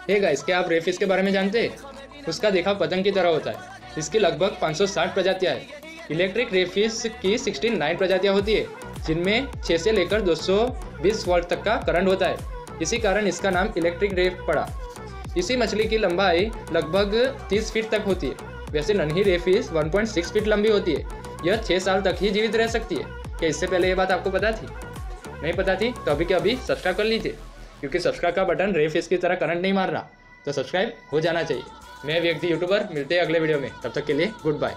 Hey guys क्या आप रे फ़िश के बारे में जानते हैं? उसका देखा पतंग की तरह होता है। इसकी लगभग 560 प्रजातियाँ हैं। इलेक्ट्रिक रेफिस की 69 प्रजातियाँ होती है, जिनमें 6 से लेकर 220 वोल्ट तक का करंट होता है। इसी कारण इसका नाम इलेक्ट्रिक रेफ पड़ा। इसी मछली की लंबाई लगभग 30 फीट तक होती है। वैसे नन्ही रे फ़िश 1.6 फीट लंबी होती है। यह छः साल तक ही जीवित रह सकती है। क्या इससे पहले ये बात आपको पता थी? नहीं पता थी? तो अभी के अभी सब्सक्राइब कर लीजिए। क्योंकि सब्सक्राइब का बटन रे फेस की तरह करंट नहीं मार रहा। तो सब्सक्राइब हो जाना चाहिए। मैं व्यक्ति यूट्यूबर मिलते हैं अगले वीडियो में। तब तक के लिए गुड बाय